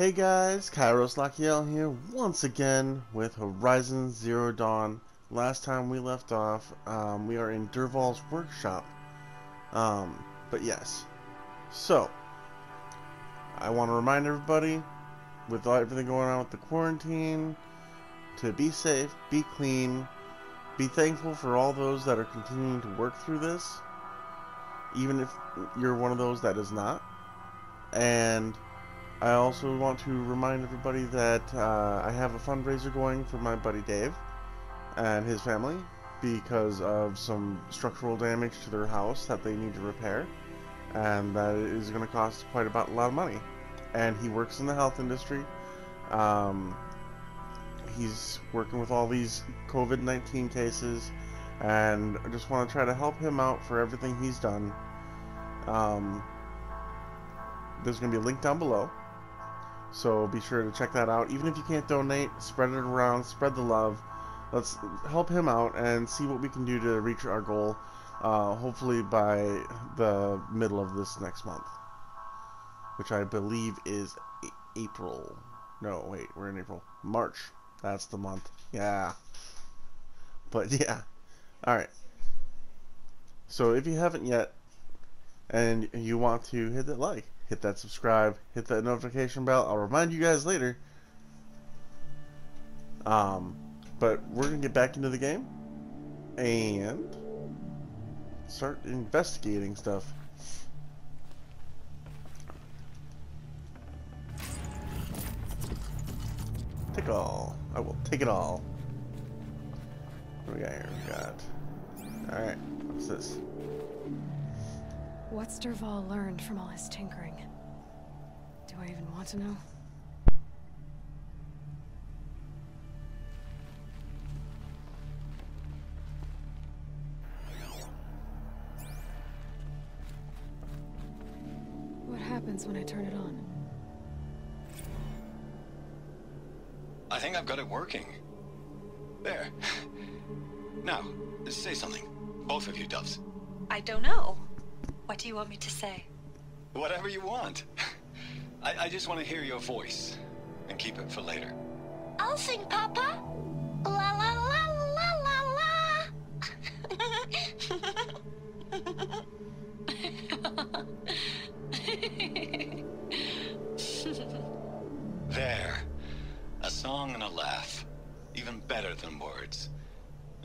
Hey guys, Kyros Lakiel here once again with Horizon Zero Dawn. Last time we left off, um, we are in Dervahl's workshop. Um, but yes. So, I want to remind everybody, with everything going on with the quarantine, to be safe, be clean, be thankful for all those that are continuing to work through this, even if you're one of those that is not. And I also want to remind everybody that uh, I have a fundraiser going for my buddy Dave and his family because of some structural damage to their house that they need to repair, and that is going to cost quite about a lot of money. And he works in the health industry. Um, he's working with all these COVID-19 cases, and I just want to try to help him out for everything he's done. Um, there's going to be a link down below. So be sure to check that out. Even if you can't donate, spread it around, spread the love. Let's help him out and see what we can do to reach our goal, uh, hopefully by the middle of this next month, which I believe is April. No, wait, we're in April. March. That's the month. Yeah. But yeah. Alright. So if you haven't yet, and you want to hit that like, hit that subscribe, hit that notification bell. I'll remind you guys later. Um, but we're gonna get back into the game and start investigating stuff. Take all. I will take it all. What we got here? We got. Alright, what's this? What's Dervahl learned from all his tinkering? Do I even want to know? What happens when I turn it on? I think I've got it working. There. Now, say something. Both of you, Doves. I don't know. What do you want me to say? Whatever you want. I, I just want to hear your voice. And keep it for later. I'll sing, Papa. La la la la la la. there. A song and a laugh. Even better than words.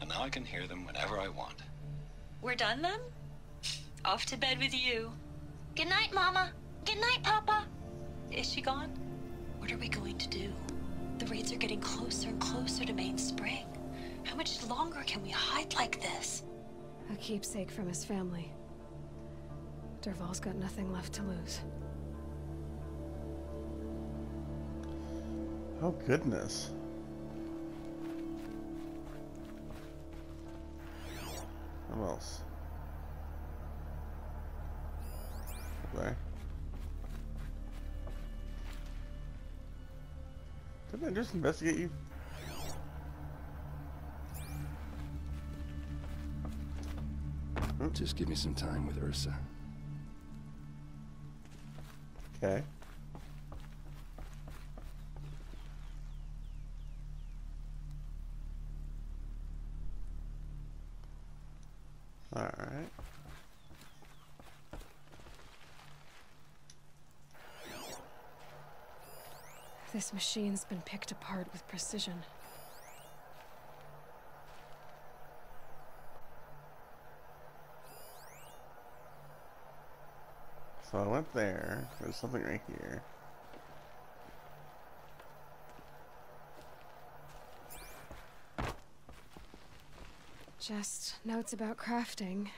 And now I can hear them whenever I want. We're done then? Off to bed with you. Good night, Mama. Good night, Papa. Is she gone? What are we going to do? The raids are getting closer and closer to Main Spring. How much longer can we hide like this? A keepsake from his family. Dervahl's got nothing left to lose. Oh goodness. What else? There. Didn't I just investigate you? Hmm. Just give me some time with Ersa. Okay. Alright. This machine's been picked apart with precision. So I went there. There's something right here. Just notes about crafting.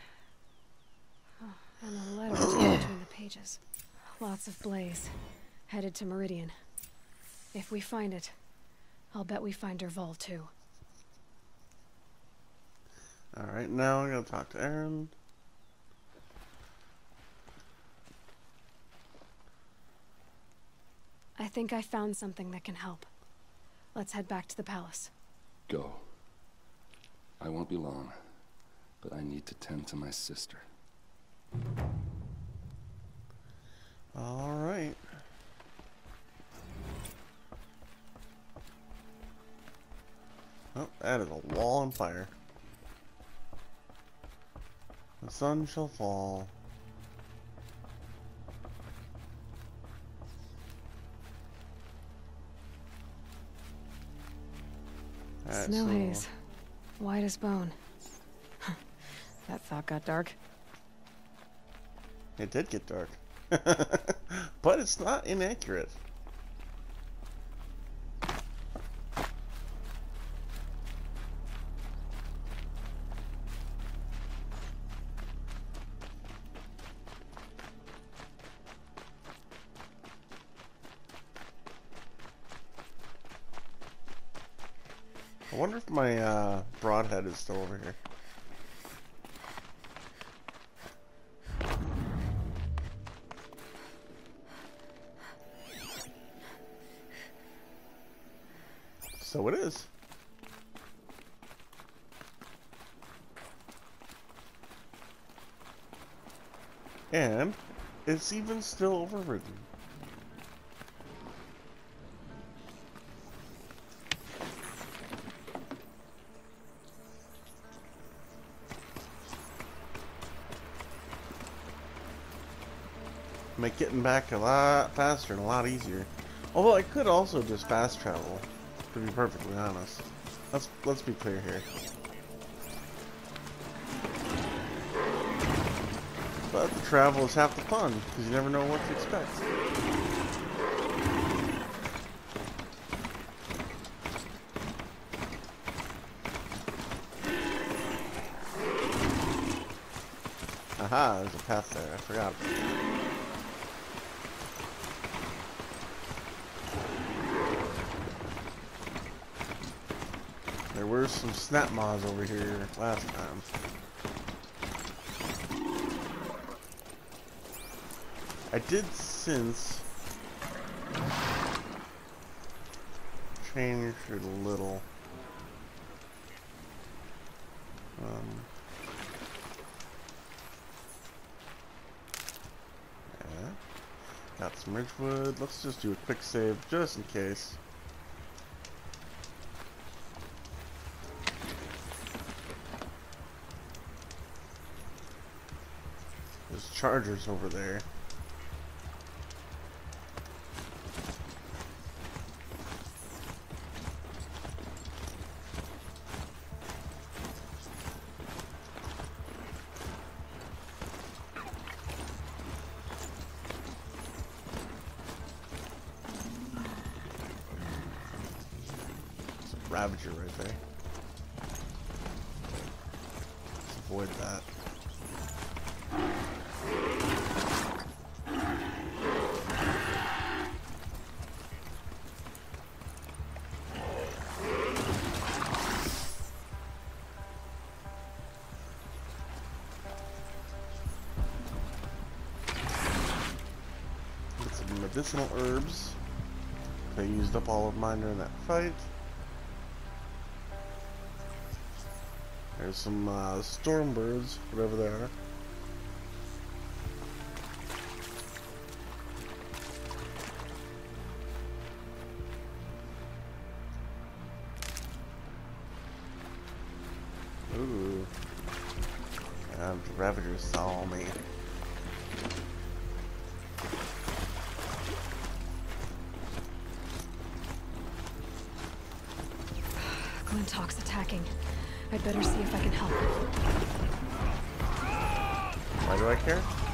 Oh, and a letter between the pages. Lots of blaze. Headed to Meridian. If we find it, I'll bet we find Dervahl too. Alright, now I'm gonna talk to Erend. I think I found something that can help. Let's head back to the palace. Go. I won't be long, but I need to tend to my sister. Oh, that is a wall on fire. The sun shall fall. Alright, Snow so- haze. White as bone. that thought got dark. It did get dark. but it's not inaccurate. I wonder if my uh, broadhead is still over here. So it is. And it's even still overridden. Make getting back a lot faster and a lot easier. Although I could also just fast travel, to be perfectly honest. Let's let's be clear here. But the travel is half the fun, because you never know what to expect. Aha, there's a path there, I forgot. There were some Snapmaws over here last time. I did since change it a little. Um, yeah. Got some ridgewood. Let's just do a quick save just in case. There's chargers over there. Herbs. I used up all of mine during that fight. There's some uh, storm birds, whatever they are. Glinthawks attacking. I'd better see if I can help. Why do I care?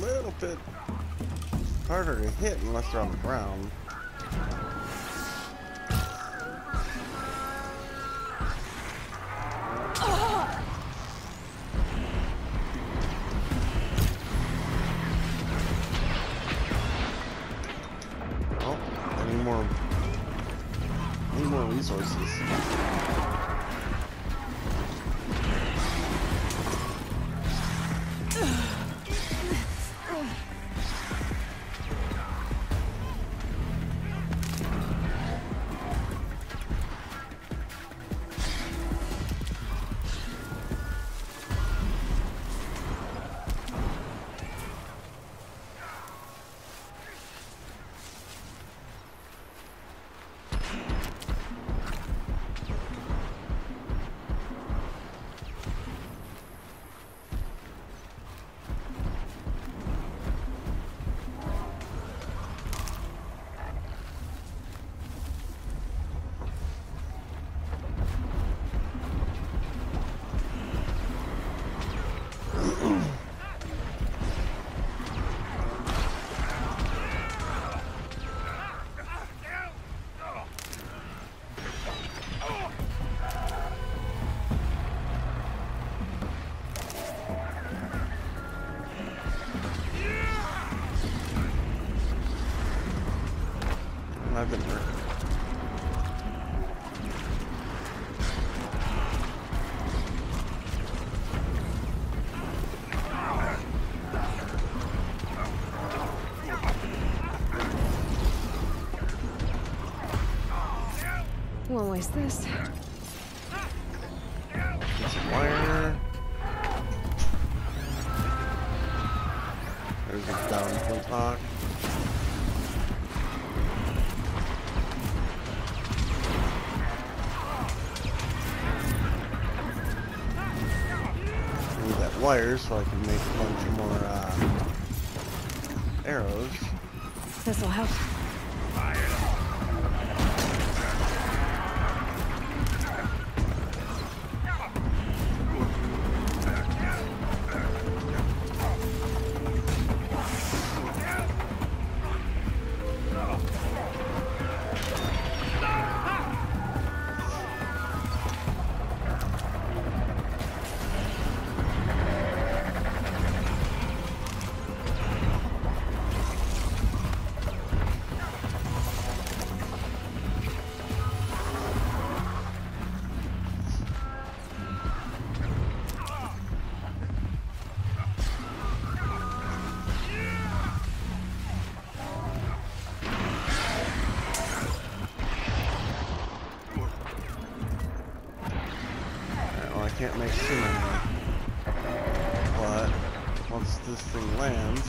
Little bit harder to hit unless they're on the ground. I've been hurt. Won't waste this. Need that wire so I can make a bunch more uh, arrows. This'll help. Can't make too many. But once this thing lands,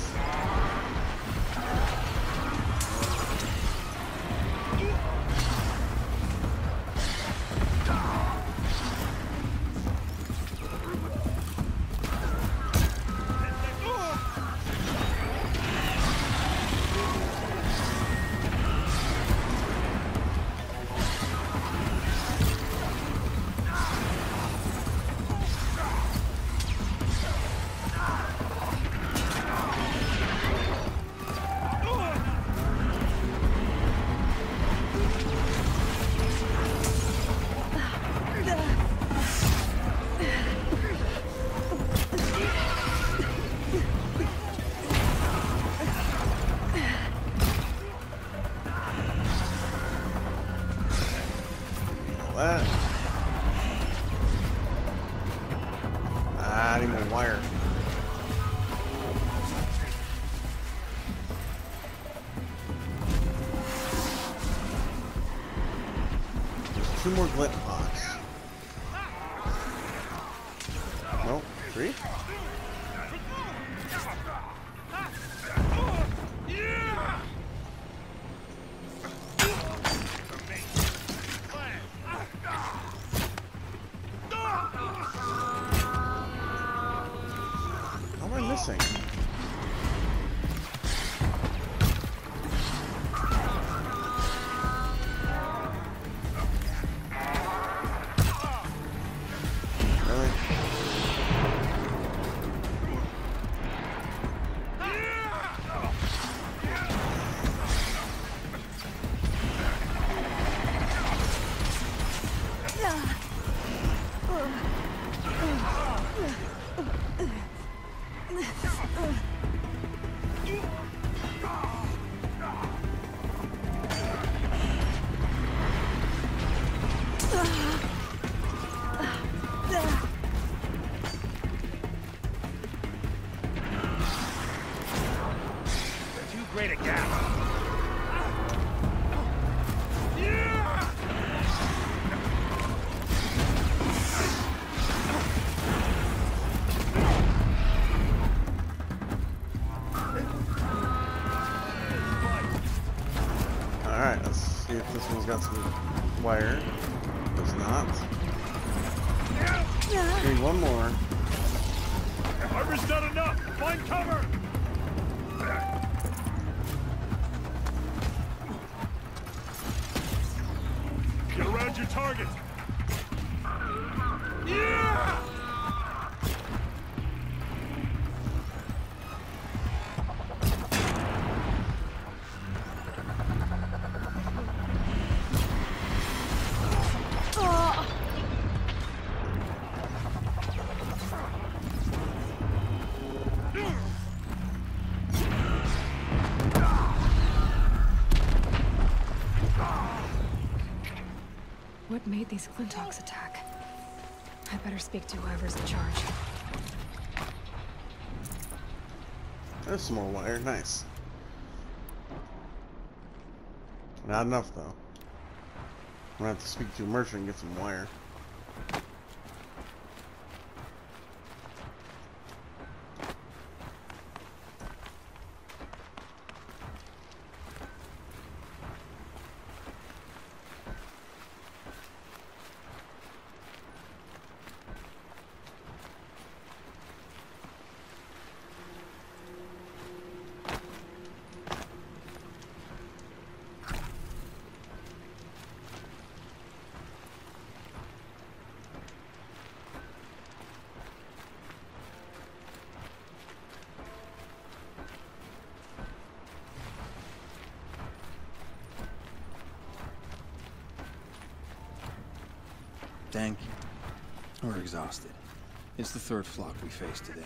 How these Glinthawks attack? I better speak to whoever's in charge. There's some more wire. Nice. Not enough, though. I'm gonna have to speak to a merchant and get some wire. Thank you. We're exhausted. It's the third flock we face today.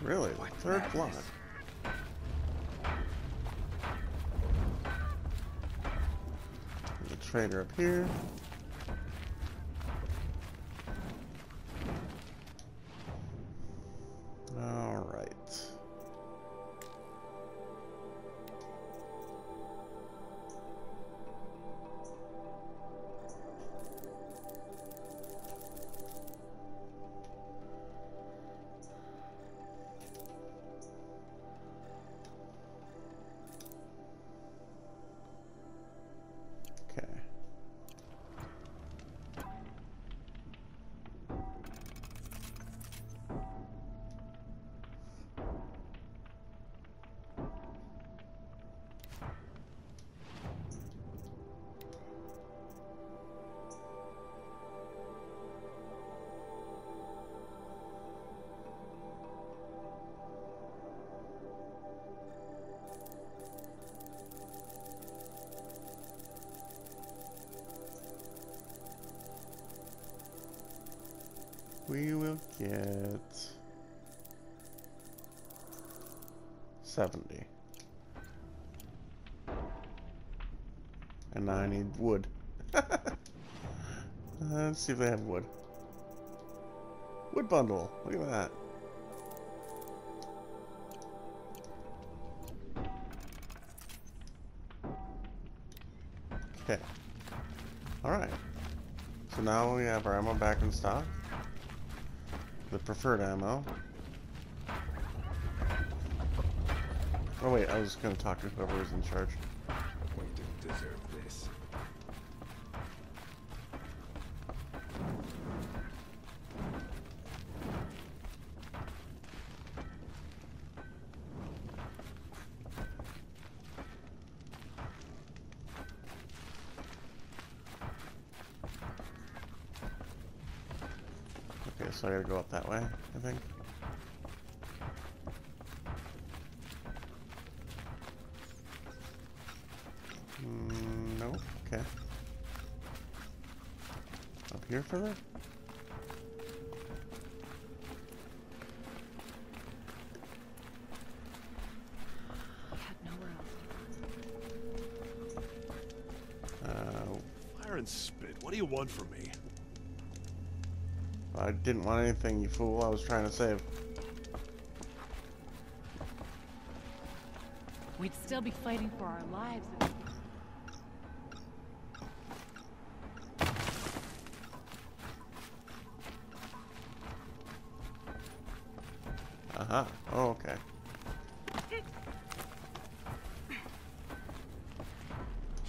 Really? What Third madness. There's a trader up here. See if they have wood. Wood bundle. Look at that. Okay. Alright. So now we have our ammo back in stock. The preferred ammo. Oh wait, I was gonna talk to whoever was in charge. Uh, and spit. What do you want from me? I didn't want anything, you fool. I was trying to save. We'd still be fighting for our lives. if- Oh, okay.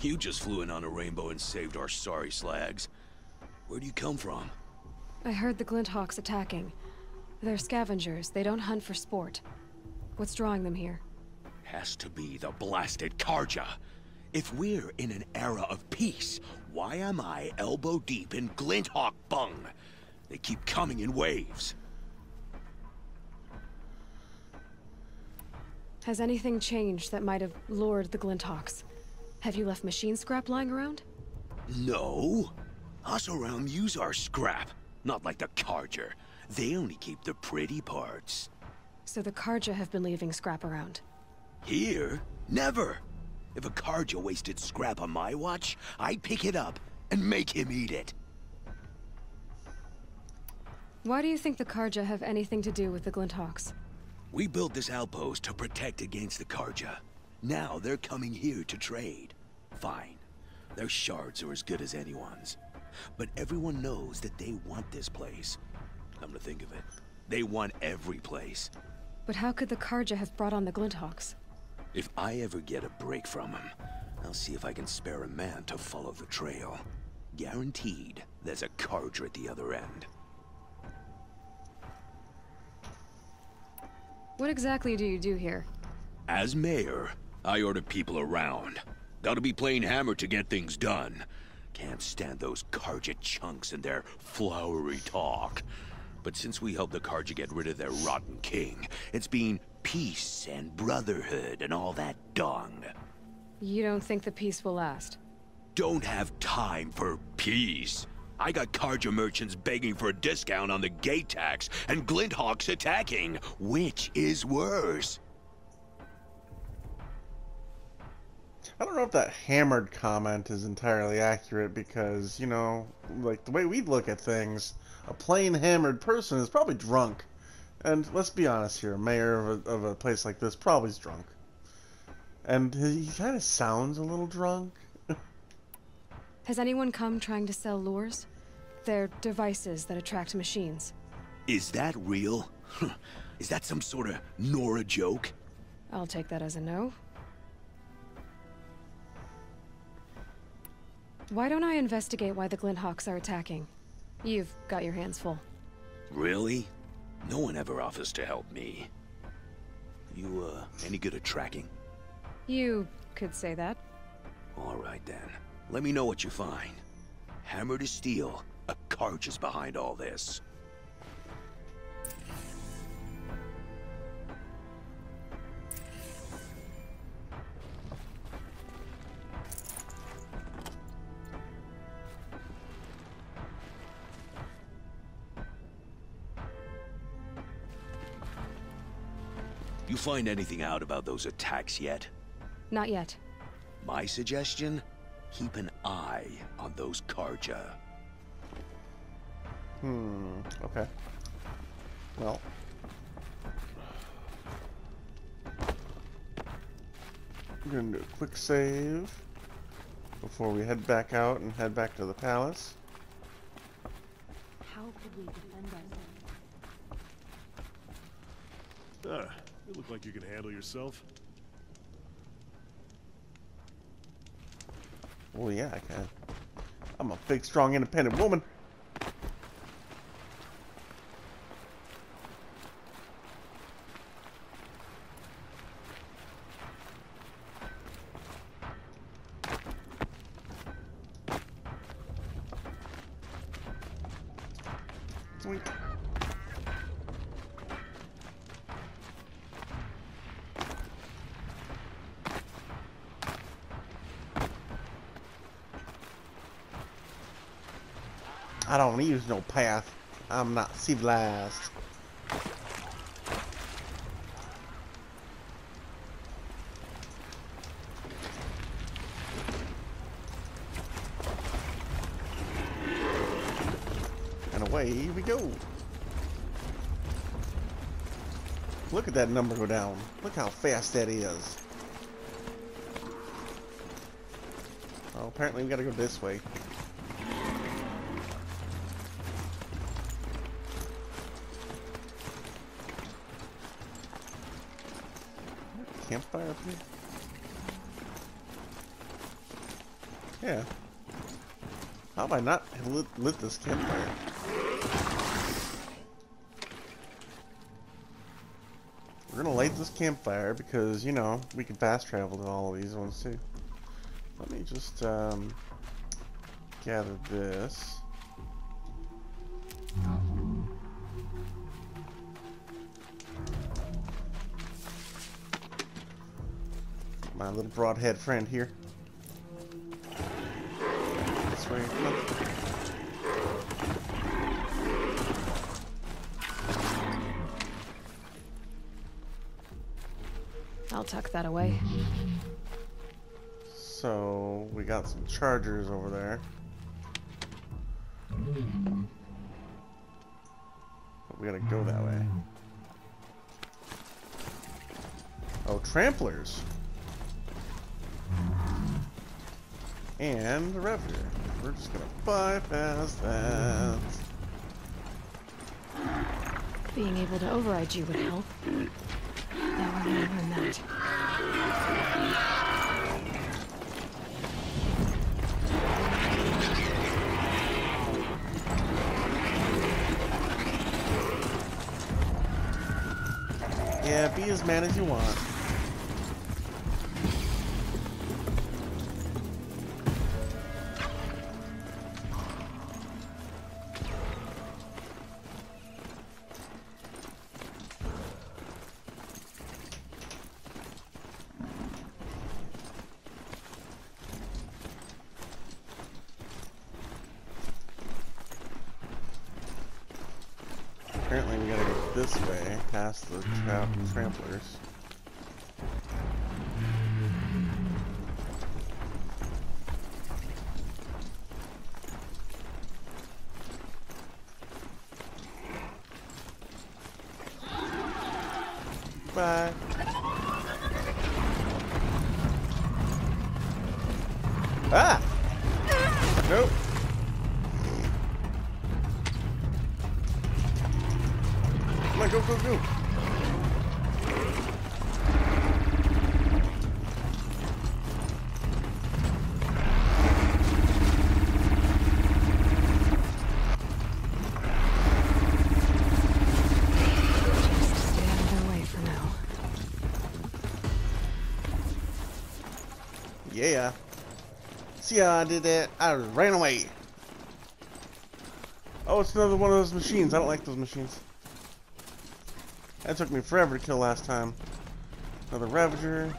You just flew in on a rainbow and saved our sorry slags. Where do you come from? I heard the Glinthawks attacking. They're scavengers. They don't hunt for sport. What's drawing them here? Has to be the blasted Carja. If we're in an era of peace, why am I elbow deep in Glinthawk bung? They keep coming in waves. Has anything changed that might have lured the Glinthawks? Have you left machine scrap lying around? No. Us around use our scrap. Not like the Carja. They only keep the pretty parts. So the Carja have been leaving scrap around. Here? Never. If a Carja wasted scrap on my watch, I'd pick it up and make him eat it. Why do you think the Carja have anything to do with the Glinthawks? We built this outpost to protect against the Carja. Now they're coming here to trade. Fine. Their shards are as good as anyone's. But everyone knows that they want this place. Come to think of it, they want every place. But how could the Carja have brought on the Glinthawks? If I ever get a break from them, I'll see if I can spare a man to follow the trail. Guaranteed, there's a Carja at the other end. What exactly do you do here? As mayor, I order people around. Gotta be playing hammer to get things done. Can't stand those Carja chunks and their flowery talk. But since we helped the Carja get rid of their rotten king, it's been peace and brotherhood and all that dung. You don't think the peace will last? Don't have time for peace. I got Carja merchants begging for a discount on the gate tax and Glinthawks attacking. Which is worse? I don't know if that hammered comment is entirely accurate because, you know, like the way we look at things, a plain hammered person is probably drunk. And let's be honest here, mayor of a, of a place like this probably is drunk. And he kind of sounds a little drunk. Has anyone come trying to sell lures? They're devices that attract machines. Is that real? Is that some sort of Nora joke? I'll take that as a no. Why don't I investigate why the Glinthawks are attacking? You've got your hands full. Really? No one ever offers to help me. You, uh, any good at tracking? You could say that. All right then. Let me know what you find. Hammer to steel. A Karj is behind all this. You find anything out about those attacks yet? Not yet. My suggestion? Keep an eye on those Carja. Hmm, okay. Well. I'm gonna do a quick save before we head back out and head back to the palace. How could we defend ourselves? Ah, you look like you can handle yourself. Well, yeah, I can. I'm a big, strong, independent woman. I no path. I'm not civilized. And away we go. Look at that number go down. Look how fast that is. Oh, apparently we gotta go this way. Campfire up here? Yeah. How have I not lit, lit this campfire? We're gonna light this campfire because, you know, we can fast travel to all of these ones too. Let me just, um, gather this. Little broadhead friend here. This way. I'll tuck that away. So, we got some chargers over there. But we gotta go that way. Oh, tramplers! And the Ravager. We're just gonna bypass that. Being able to override you would help. Now I'm gonna learn that. Yeah, be as mad as you want. See how I did that? I ran away. Oh, it's another one of those machines. I don't like those machines. That took me forever to kill last time. Another Ravager.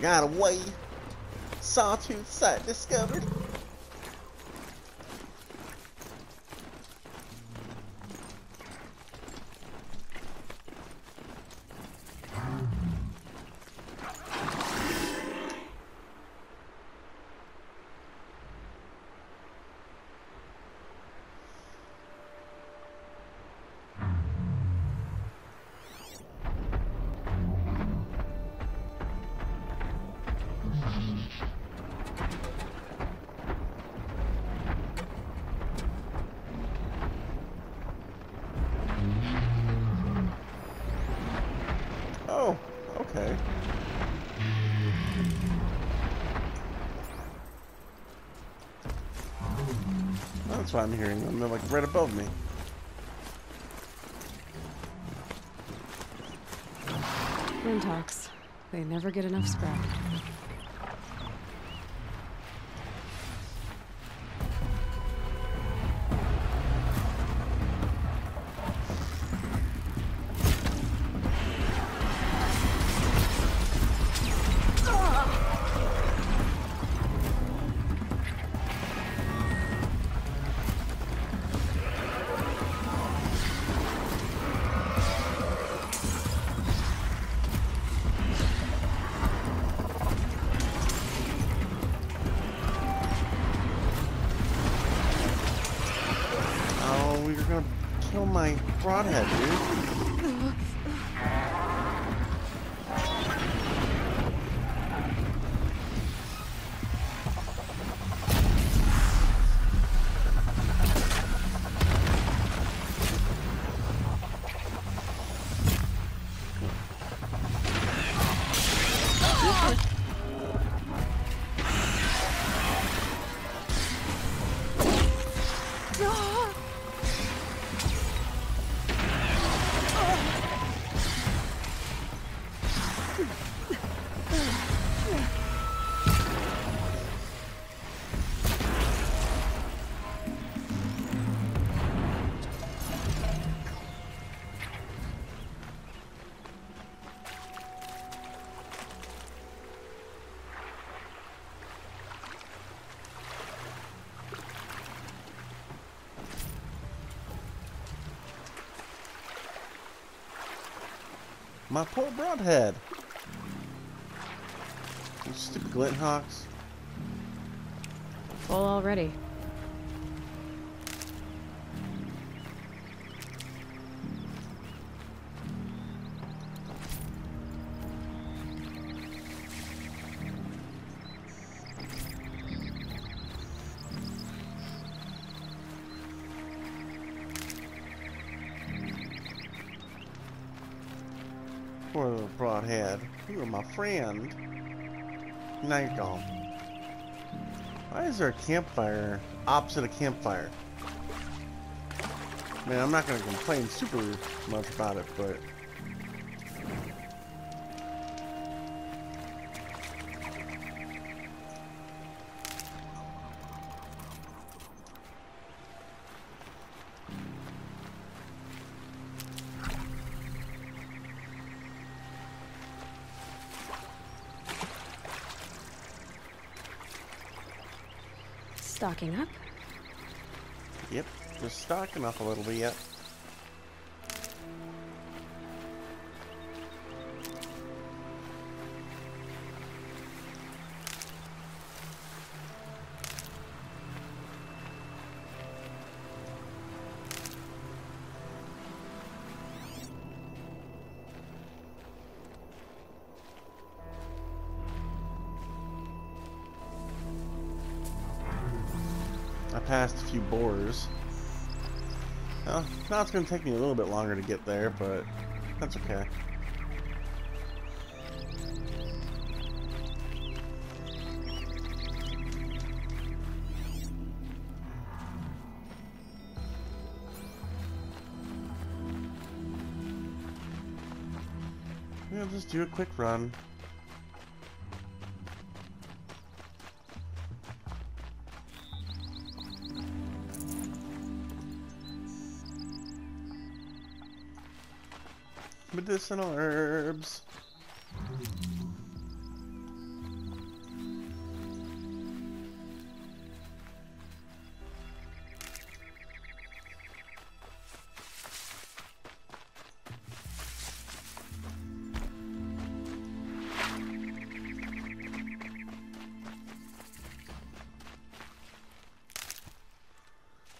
Got away. Sawtooth site discovered. I'm hearing them. They're like right above me. Rintox. They never get enough scrap. My poor broadhead. You stupid Glinthawks. Full already. Friend. Now. Why is there a campfire opposite a campfire? Man, I'm not gonna complain super much about it, but Stocking up. yep, just stocking up a little bit passed a few bores. Well, now it's going to take me a little bit longer to get there, but that's okay. We'll just do a quick run. Medicinal herbs.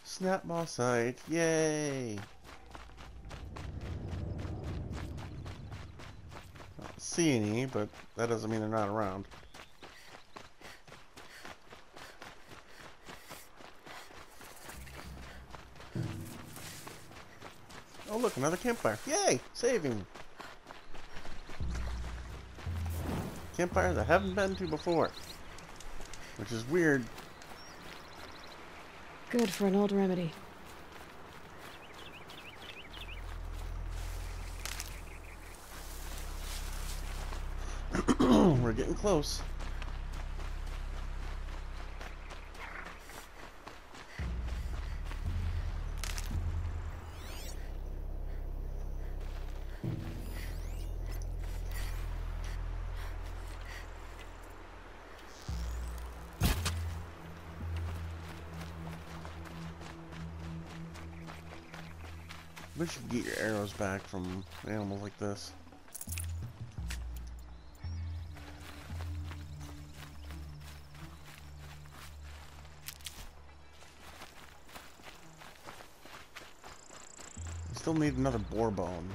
Snap Snapmaw site, yay! See any, but that doesn't mean they're not around. Oh look, another campfire. Yay! Saving! campfires I haven't been to before. Which is weird. Good for an old remedy. We're getting close. We should get your arrows back from animals like this. Need another boar bone.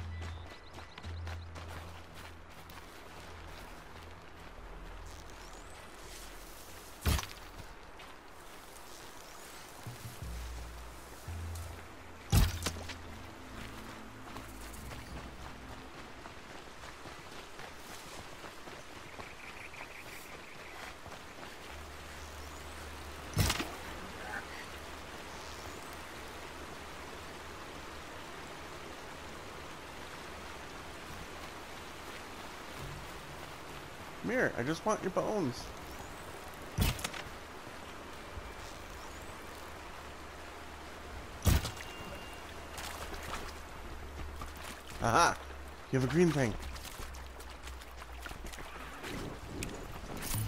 Mirror, I just want your bones. Aha! You have a green thing.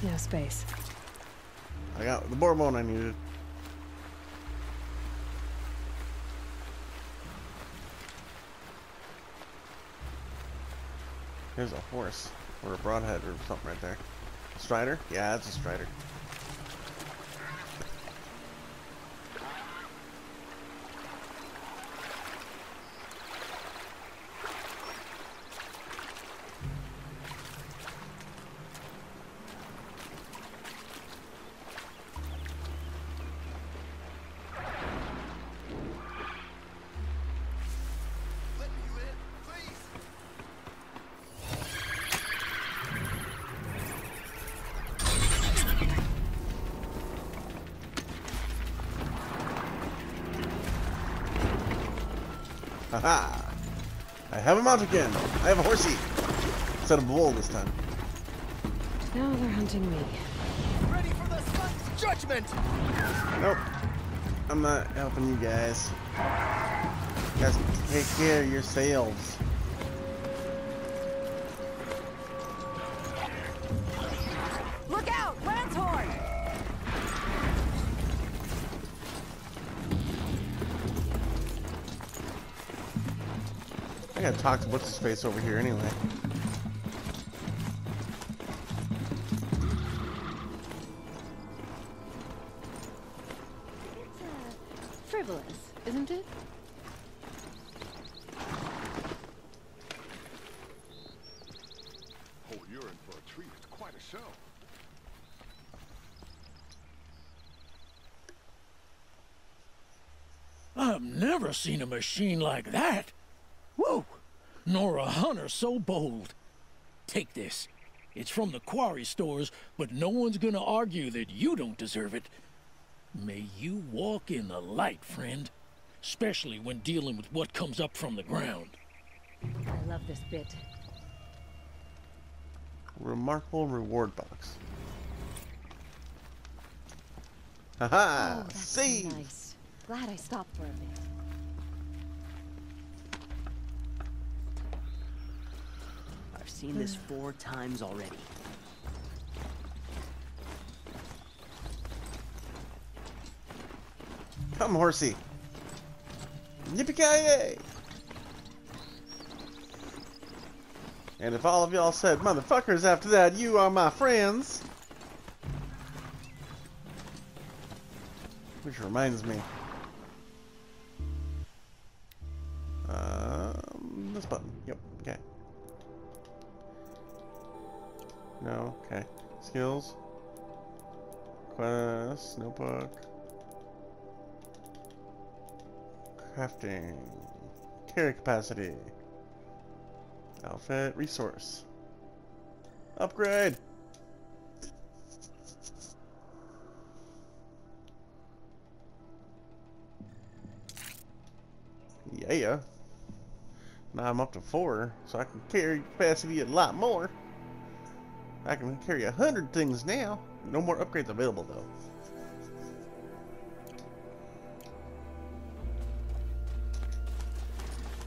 No space. I got the bone I needed. There's a horse. Or a broadhead or something right there. Strider? Yeah, that's a strider. Again! I have a horsey! Instead of a bull this time. Now they're hunting me. Ready for the sun's judgment! Nope. I'm not helping you guys. You guys take care of yourselves. I gotta talk to what's his face over here anyway. It's, uh, frivolous, isn't it? Oh, you're in for a treat. It's quite a show. I've never seen a machine like that. Whoa! Nor a hunter so bold. Take this. It's from the quarry stores, but no one's gonna argue that you don't deserve it. May you walk in the light, friend. Especially when dealing with what comes up from the ground. I love this bit. Remarkable reward box. Oh, Haha! oh, that's See! nice. Glad I stopped for a bit. I've seen this four times already. Come, horsey! Yippee-ki-yay! And if all of y'all said motherfuckers after that, you are my friends. Which reminds me. skills. Quest, notebook. Crafting. Carry capacity. Outfit, resource. Upgrade! Yeah. Now I'm up to four, so I can carry capacity a lot more. I can carry a hundred things now. No more upgrades available though.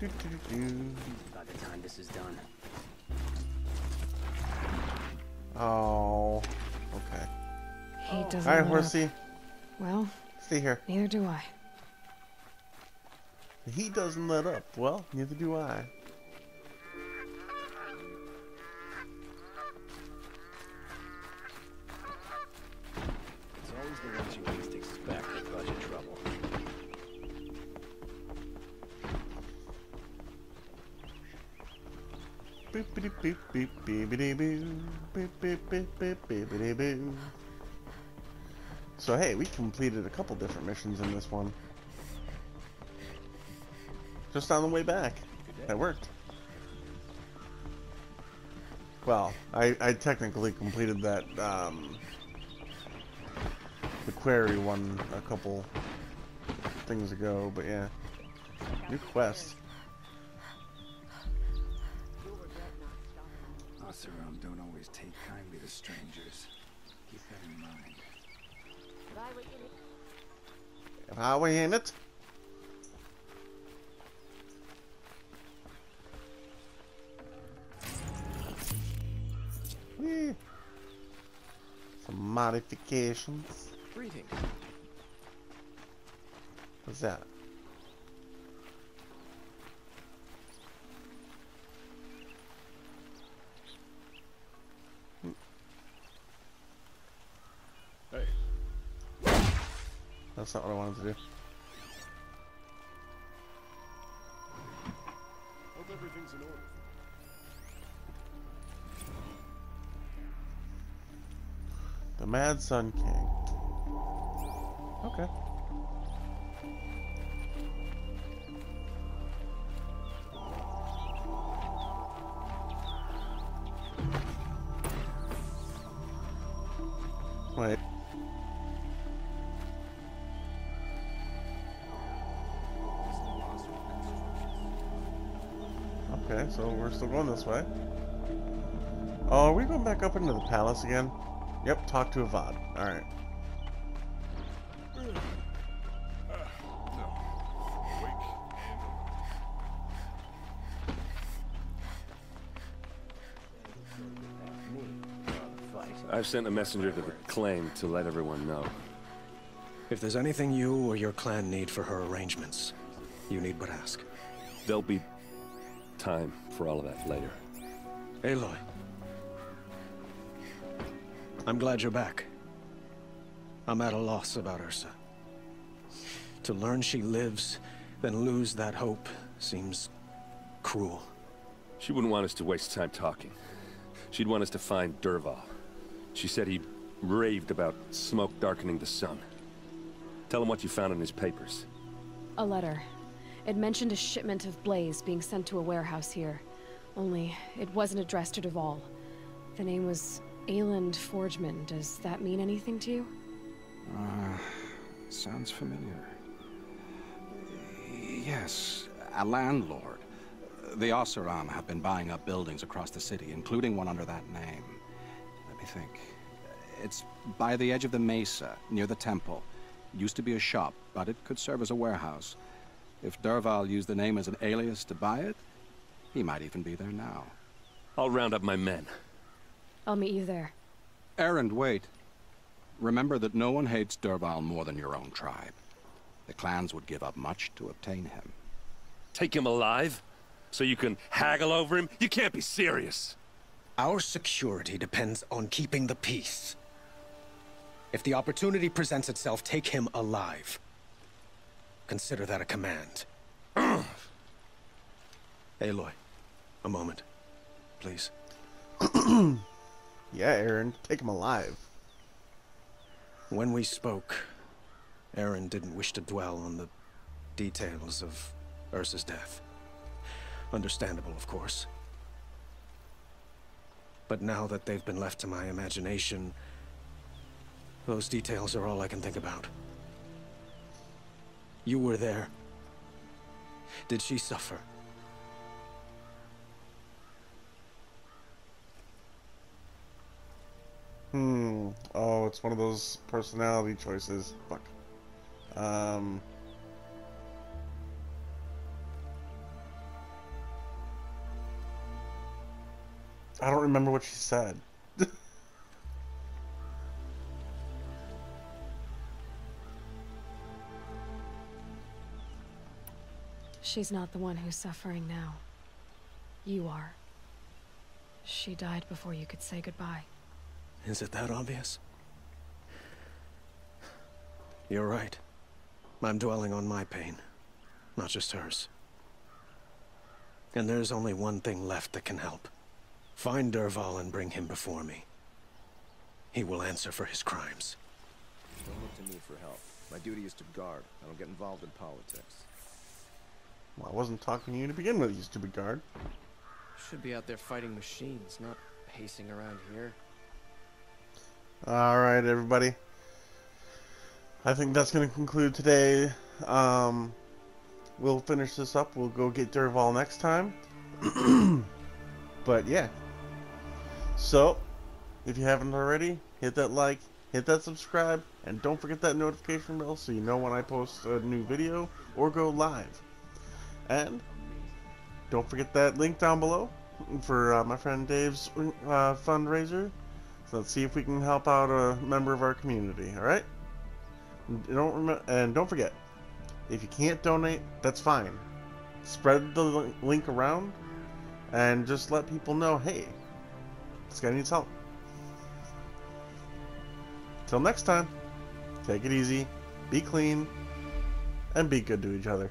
Do, do, do, do. By the time this is done. Oh, okay. He doesn't. All right, let up. horsey, Well, stay here. neither do I. He doesn't let up. Well, neither do I. So hey, we completed a couple different missions in this one. Just on the way back. That worked. Well, I, I technically completed that, um, the query one a couple things ago, but yeah. New quest. Were in it. Hmm. Some modifications. Greetings. What's that? That's not what I wanted to do. hope everything's in order. The Mad Sun King. Okay. Wait. Okay, so we're still going this way. Oh, are we going back up into the palace again? Yep, talk to Avad. Alright. I've sent a messenger to the claim to let everyone know. If there's anything you or your clan need for her arrangements, you need but ask. There'll be time for all of that later. Aloy. I'm glad you're back. I'm at a loss about Ersa. To learn she lives, then lose that hope, seems cruel. She wouldn't want us to waste time talking. She'd want us to find Dervahl. She said he raved about smoke darkening the sun. Tell him what you found in his papers. A letter. It mentioned a shipment of blaze being sent to a warehouse here. Only, it wasn't addressed to Dervahl. The name was Ayland Forgeman. Does that mean anything to you? Uh, sounds familiar. Yes, a landlord. The Oseram have been buying up buildings across the city, including one under that name. Let me think. It's by the edge of the mesa, near the temple. Used to be a shop, but it could serve as a warehouse. If Dervahl used the name as an alias to buy it, he might even be there now. I'll round up my men. I'll meet you there. Erend, wait. Remember that no one hates Dervahl more than your own tribe. The clans would give up much to obtain him. Take him alive? So you can haggle over him? You can't be serious. Our security depends on keeping the peace. If the opportunity presents itself, take him alive. Consider that a command. Aloy, a moment, please. Yeah, Erend, take him alive. When we spoke, Erend didn't wish to dwell on the details of Ersa's death. Understandable, of course. But now that they've been left to my imagination, those details are all I can think about. You were there. Did she suffer? Hmm. Oh, it's one of those personality choices. Fuck. Um. I don't remember what she said. She's not the one who's suffering now. You are. She died before you could say goodbye. Is it that obvious? You're right. I'm dwelling on my pain, not just hers. And there's only one thing left that can help. Find Dervahl and bring him before me. He will answer for his crimes. Don't look to me for help. My duty is to guard. I don't get involved in politics. Well, I wasn't talking to you to begin with, you stupid guard. Should be out there fighting machines, not pacing around here. Alright, everybody. I think that's going to conclude today. Um, we'll finish this up. We'll go get Dervahl next time. but yeah. So, if you haven't already, hit that like, hit that subscribe, and don't forget that notification bell so you know when I post a new video or go live. And don't forget that link down below for uh, my friend Dave's uh, fundraiser. So let's see if we can help out a member of our community. All right. Don't and don't forget, if you can't donate, that's fine. Spread the link around, and just let people know, hey, this guy needs help. Till next time, take it easy, be clean, and be good to each other.